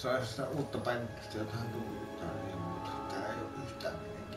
Saa sitä uutta päivitystä jotain tullut täällä, mutta täällä ei ole yhtään mielenkiintoista.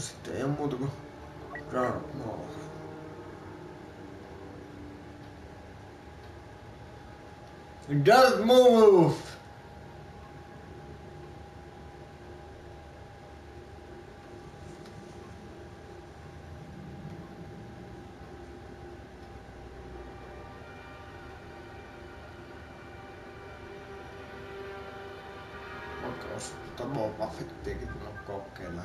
Sitten ei oo muuta kuin Dark Maul. Dark Move! Vaikka olisi tuota Boba Fettiäkin tullut kokeilla.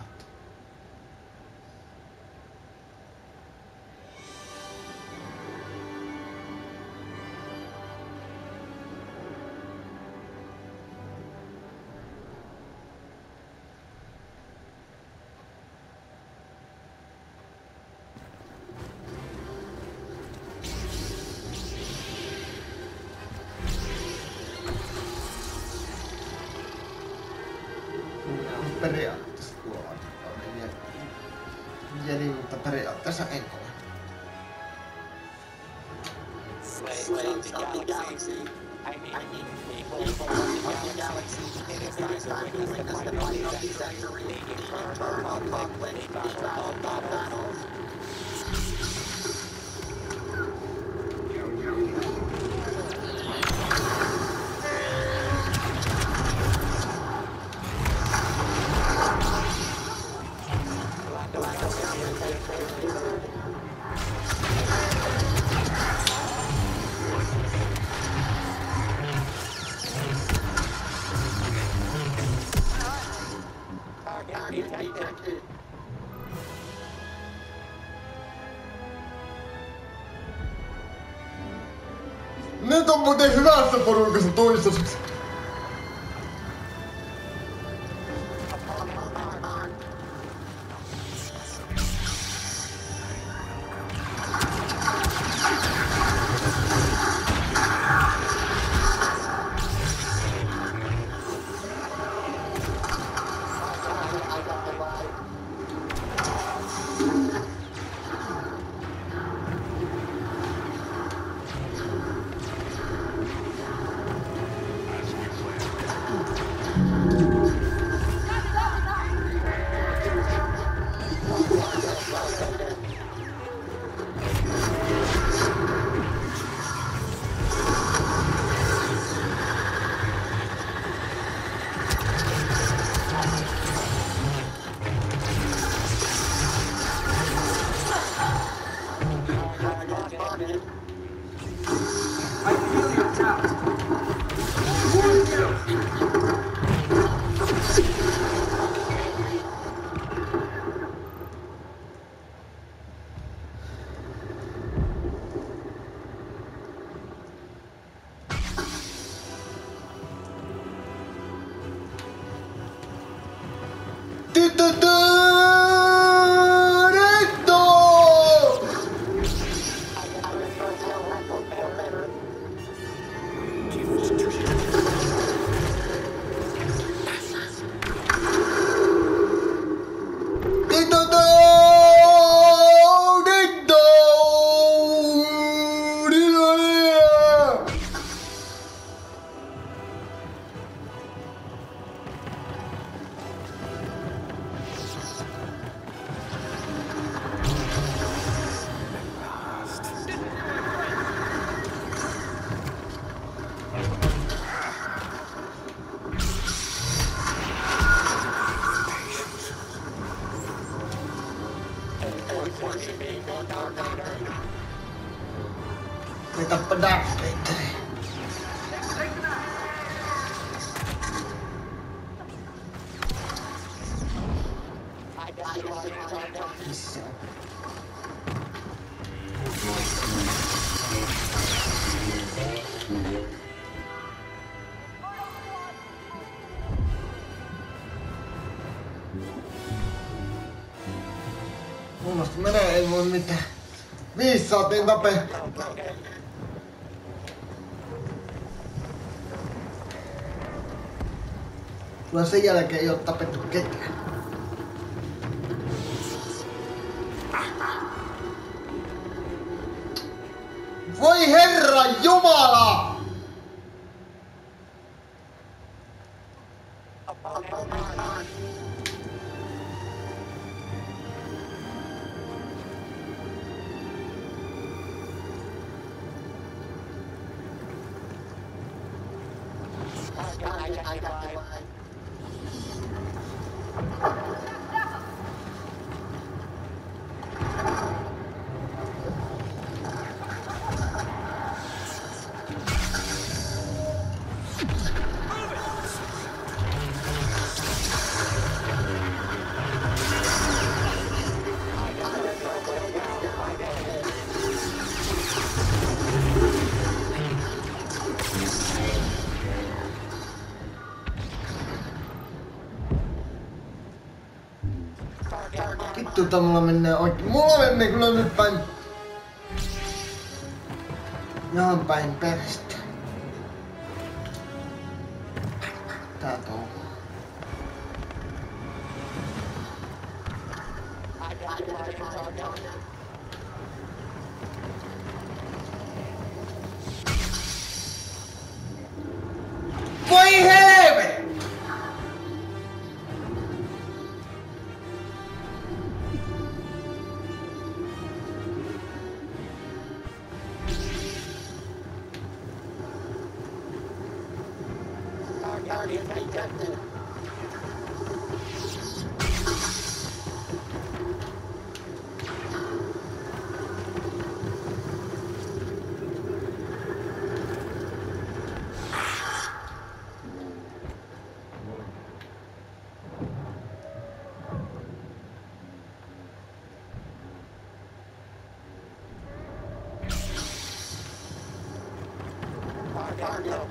periaatteessa periaatteessa luotettavaa jeliltä periaatteessa en the Galaxy, Nyt on muuten hyvässä porukassa toistaiseksi. Mitä pedakkeita. Missä on? Mummasta menee, ei voi mitään. Viisi saatiin tapettua. Kyllä sen jälkeen ei oo tapettu ketään. Voi herra Jumala! Vittu, mulla menee oikein. Mulla menee kyllä nyt päin. Ihan päin perästä. Tää touhu.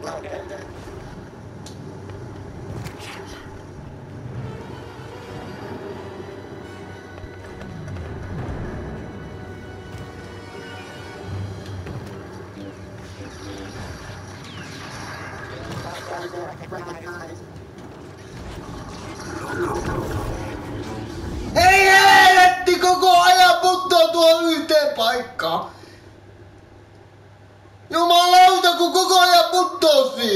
Não, não, não.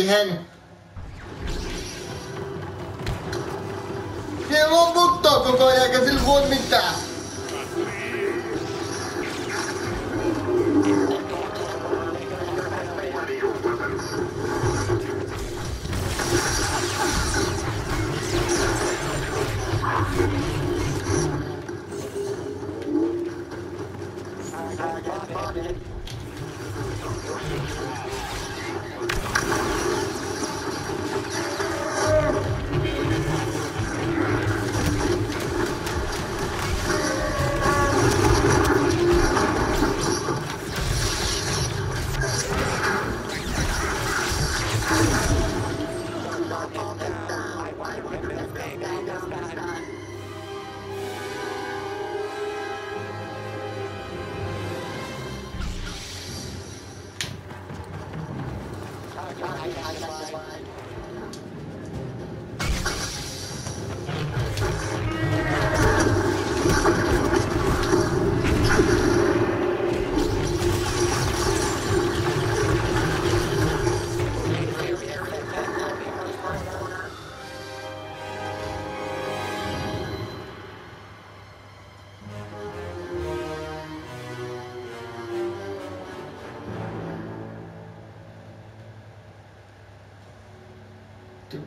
Siihen. Siihen vaan puttoo koko ajan, eikä sillä voi mitään.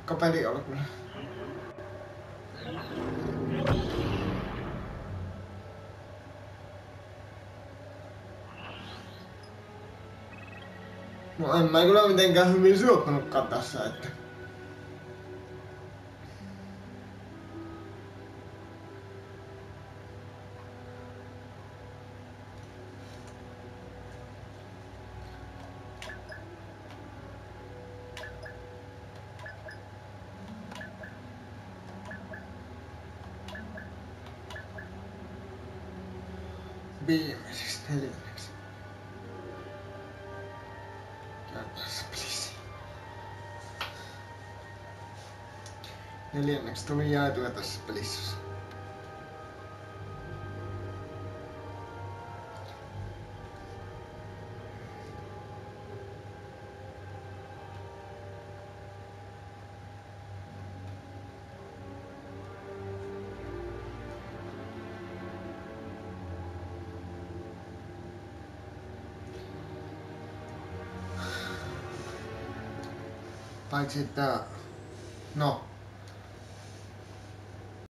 Tiukka peli oli kyllä. No en mä kyllä mitenkään hyvin sijoittanutkaan tässä, että... billion minutes, billion minutes. God bless, please. Neljänneksi tuli jäätyä tässä pelissä. Paitsi että... No,